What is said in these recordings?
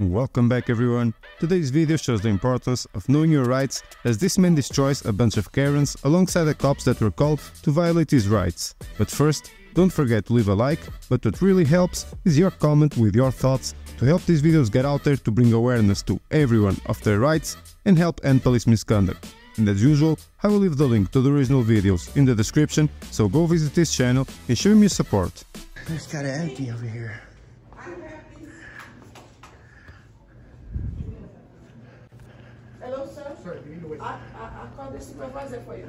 Welcome back everyone. Today's video shows the importance of knowing your rights as this man destroys a bunch of Karens alongside the cops that were called to violate his rights. But first, don't forget to leave a like, but what really helps is your comment with your thoughts to help these videos get out there to bring awareness to everyone of their rights and help end police misconduct. And as usual, I will leave the link to the original videos in the description, so go visit this channel and show me your support. It's kind of empty over here. Hello, sir. I, I, I called the supervisor for you.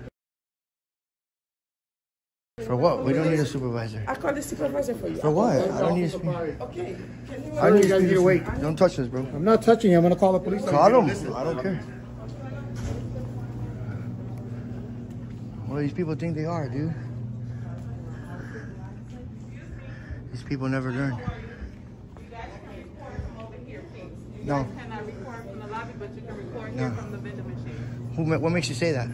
For what? We don't need a supervisor. I called the supervisor for you. For what? I don't need a speak. Okay. Can you I don't need You guys need to wait. Don't touch this, bro. I'm not touching you. I'm gonna call the police. Call him. I don't care. What do these people think they are, dude? These people never learn. No. cannot record from the lobby, but you can record No. here from the vending machine. Who? What makes you say that?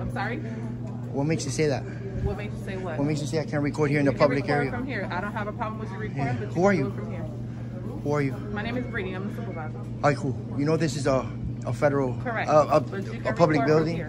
I'm sorry? What makes you say that? What makes you say what? What makes you say I can't record here in the You public area? from here. I don't have a problem with you recording, Yeah. but you Who are you? from here. Who are you? My name is Brittany. I'm the supervisor. Alright, cool. You know this is a a federal, Correct. uh, a, a public building.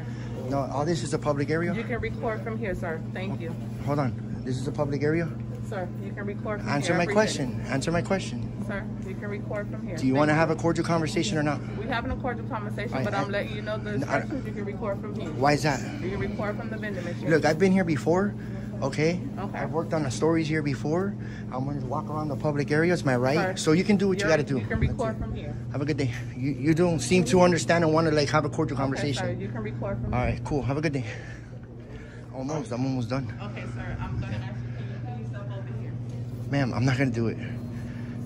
No, all this is a public area. You can record from here, sir. Thank you. Hold on. This is a public area. Sir, you can record from Answer my question. Answer my question. Sir, you can record from here. Do you Thank want to have a cordial conversation or not? We're having a cordial conversation, I- but I- I'm letting you know the I- instructions. You can record from here. Why is that? You can record from the vending machine. Look, I've been here before. Okay. Okay. I've worked on the stories here before. I'm going to walk around the public area. It's my right. Sir, So you can do what you got to do. You can record from here. Have a good day. You you don't seem to understand and want to like have a cordial Okay, conversation. sir, you can record from All here. right. Cool. Have a good day. Almost. I'm almost done. Okay, sir. I'm gonna ask you, can you please step over here? Ma'am, I'm not going to do it.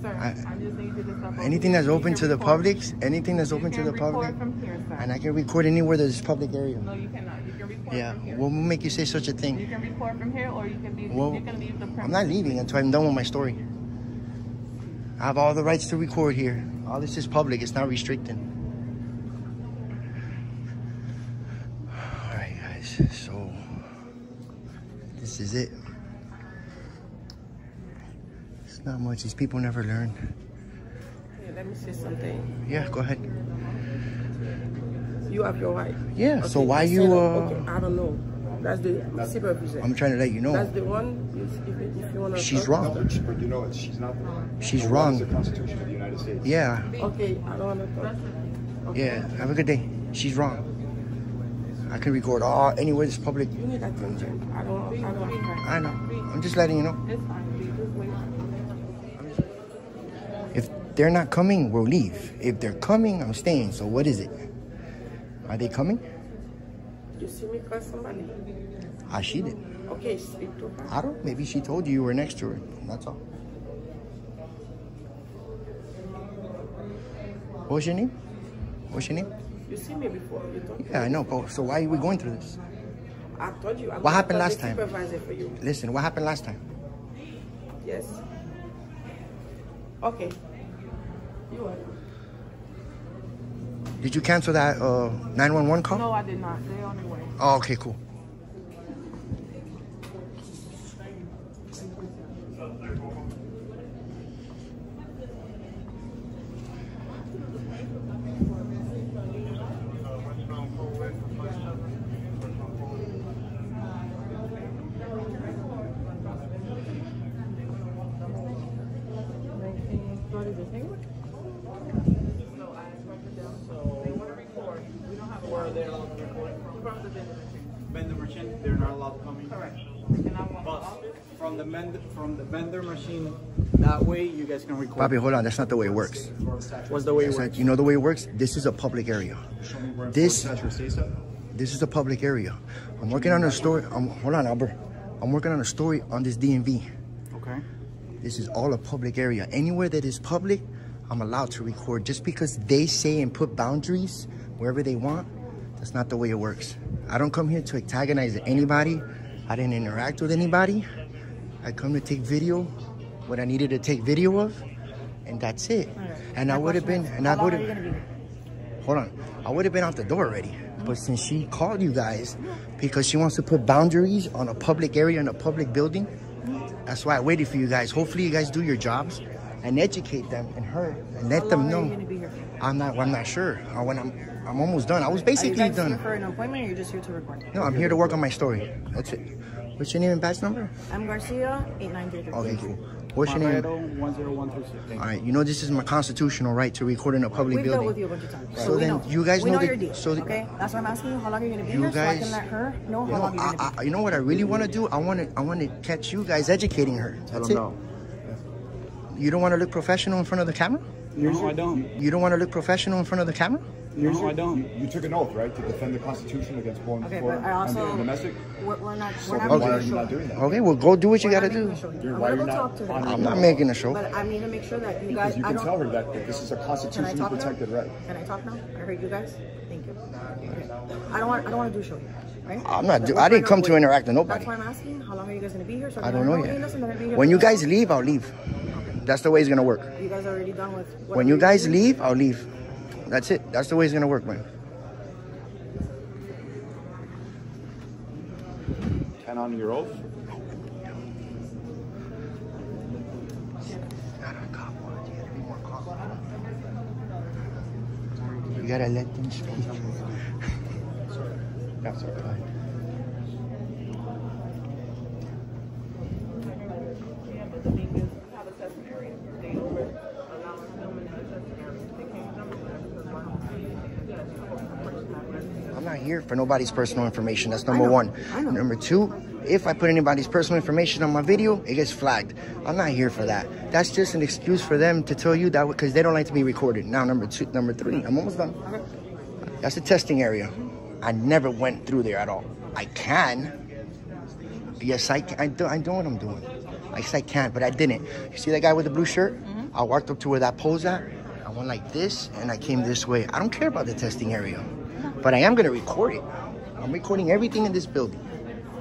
Sir, I- I, just need you to step Anything that's open to the public, anything that's you open to the public, here, and I can record anywhere there's public area. No, you cannot. You can record Yeah. from here. What will make you say such a you thing? can record from here, or you can leave. Well, you can leave the premise. I'm not leaving until I'm done with my story. I have all the rights to record here. All this is public. It's not restricted. All right, guys. So this is it. Not much. These people never learn. Yeah, let me say something. Yeah, go ahead. You have your wife. Yeah. so why you you? said, Uh, okay, I don't know. That's the supervisor. I'm trying to let you know. That's the one. If, if, if you want to. She's wrong. But you know it, she's not the one. She's The wrong. the Constitution of the United States. Yeah. Okay, I don't want to talk. Okay. Yeah. Have a good day. She's wrong. I can record all anywhere there's public. You need attention. I don't. I don't. have time. I know. I'm just letting you know. It's fine. Leave. Just wait. If they're not coming, we'll leave. If they're coming, I'm staying. So what is it? Are they coming? You see me call somebody. Ah, she did. Okay, speak to her. I don't. Maybe she told you you were next to her. That's all. What's your name? What's your name? You see me before. You talk. Yeah, I know. But so why are we going through this? I told you. I'm What happened last time? For you. Listen, what happened last time? Yes. Okay. You. Did you cancel that uh 911 call? No, I did not. They on their way. Oh, okay, cool. Vendor machine, they're not allowed to come in. Correct. But from the vendor, from the vendor machine, that way you guys can record. Bobby, hold on. That's not the way it works. What's the way it It's works? like, you know the way it works? This is a public area. This this is a public area. I'm working on a story. I'm, hold on, Albert. I'm working on a story on this DMV. Okay. This is all a public area. Anywhere that is public, I'm allowed to record. Just because they say and put boundaries wherever they want, that's not the way it works. I don't come here to antagonize anybody. I didn't interact with anybody. I come to take video, what I needed to take video of, and that's it. And I would have been, and I would have, hold on, I would have been out the door already. But since she called you guys because she wants to put boundaries on a public area in a public building, that's why I waited for you guys. Hopefully you guys do your jobs and educate them and her and let How them long are you know. be here? I'm not. I'm not sure. Uh, When I'm, I'm almost done. I was Are you basically guys done. here for an appointment or you're just here to record? No, I'm here to work on my story. That's it. What's your name and badge number? I'm Garcia, 8933. Okay, cool. What's your name? Marredo, 10126. All right, you know this is my constitutional right to record in a public We've dealt with building. you a bunch of times. So we then know. you guys we know know, the- your deal. so okay, that's why I'm asking you how long are you gonna be You here, so I guys- can let her know how No, long you're I, gonna be. I, you know what I really want to do? I want to, I want to catch you guys educating her. That's it. No. You don't want to look professional in front of the camera. No, I don't. You don't want to look professional in front of the camera. No, I don't. You, you took an oath, right, to defend the Constitution against foreign, Okay, foreign but I and also domestic. we're, we're not So we're then not why making are a you show. not doing that? Okay, well, go do what you got to do. You're- I'm why gonna are you talk not to her. I'm not making a show. But I need to make sure that you Because guys. you I can don't, tell her that, that this is a Can constitutionally talk now? protected right. Can I talk now? I heard you guys. Thank you. Okay. I don't want. I don't want to do a show. Right? I'm not. Do, I didn't come to interact with nobody. That's why I'm asking. How long are you guys gonna be here? So I don't know yet. listen, they're gonna be here When you guys leave, I'll leave. That's the way it's gonna work. You guys are already done with. When you guys doing? leave, I'll leave. That's it. That's the way it's gonna work, man. Ten on your oath. You gotta let them speak. That's all right. Yeah, but the thing is, we have a testing area. They over allow us filming in the testing area. They can't come in there because my home. Yeah, of course not. I'm not here for nobody's personal information. That's number one. Number two, if I put anybody's personal information on my video, it gets flagged. I'm not here for that. That's just an excuse for them to tell you that because they don't like to be recorded. Now, number two, number three, I'm almost done. That's the testing area. I never went through there at all. I can. Yes, I can. I, do, I know what I'm doing. I Yes, I can, but I didn't. You see that guy with the blue shirt? I walked up to where that pole's at. I went like this, and I came this way. I don't care about the testing area, but I am gonna record it. I'm recording everything in this building,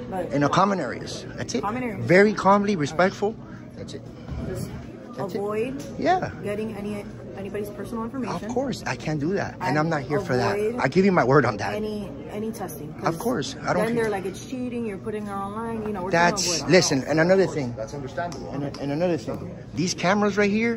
But in the common areas. That's it. Common areas. Very calmly, respectful. That's it. just That's it. avoid Yeah. getting any anybody's personal information. Of course, I can't do that, and And I'm not here for that. I give you my word on that. Any any testing. 'cause Of course, I don't Then care. they're like it's cheating. You're putting her online. You know, we're trying to That's avoid all listen, and another thing. That's understandable. And, and another thing, these cameras right here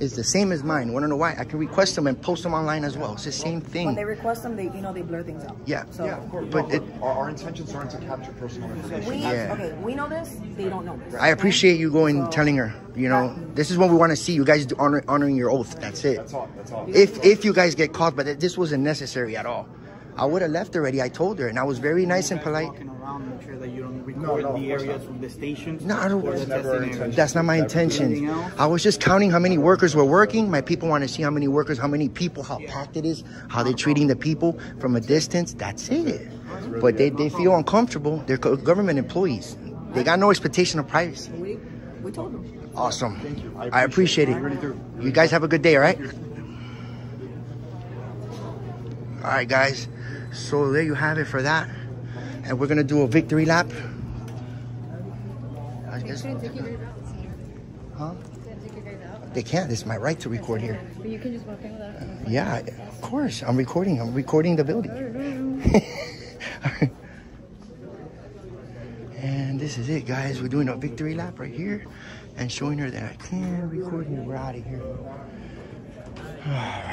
is the same as mine. Want to know why? I can request them and post them online as well. It's the same thing. When thing. they request them, they you know they blur things out. Yeah. So yeah, of course. But no, it- our, our intentions aren't to capture personal information. we Yeah. okay. We know this. They don't know this. I appreciate you going So- telling her. You know, this is what we want to see. You guys do honor, honoring your oath. That's it. That's all. That's all. If if you guys get caught, but this wasn't necessary at all. I would have left already. I told her, and I was very nice and Guys polite. Walking around, make sure that you don't record no, of the areas from the stations. No, I don't- or the That's never our testing areas. intention. That's not my intention. I was just counting how many workers were working. My people want to see how many workers, how many people, how packed it is, how they're treating the people from a distance. That's it. But they, they feel uncomfortable. They're government employees. They got no expectation of privacy. We we told them. Awesome. Thank you. I appreciate it. I really do. You guys have a good day, all right? All right, guys. So there you have it for that. And we're going to do a victory lap. I guess. Huh? They can't. It's my right to record here. But you can just walk in without. Uh, yeah, of course. I'm recording. I'm recording the building. and this is it, guys. We're doing a victory lap right here and showing her that I can record here. We're out of here.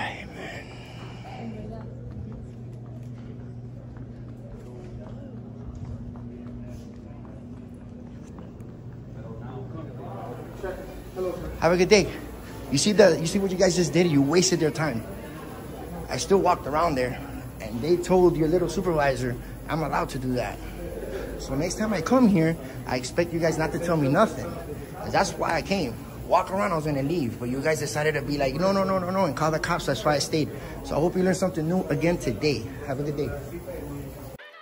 Have a good day. You see the you see what you guys just did? You wasted their time. I still walked around there and they told your little supervisor I'm allowed to do that. So next time I come here, I expect you guys not to tell me nothing. that's why I came. Walk around, I was gonna leave, but you guys decided to be like, no, no, no, no, no, and call the cops. That's why I stayed. So I hope you learned something new again today. Have a good day.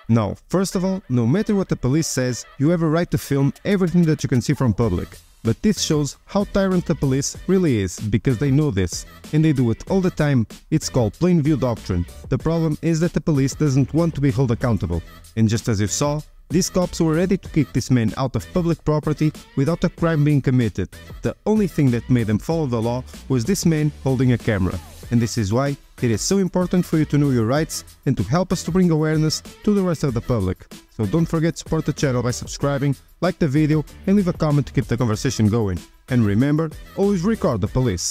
Now, first of all, no matter what the police says, you have a right to film everything that you can see from public. But this shows how tyrant the police really is, because they know this, and they do it all the time. It's called plain view doctrine. The problem is that the police doesn't want to be held accountable. And just as you saw, these cops were ready to kick this man out of public property without a crime being committed. The only thing that made them follow the law was this man holding a camera. And this is why it is so important for you to know your rights and to help us to bring awareness to the rest of the public. So don't forget to support the channel by subscribing, like the video and leave a comment to keep the conversation going. And remember, always record the police.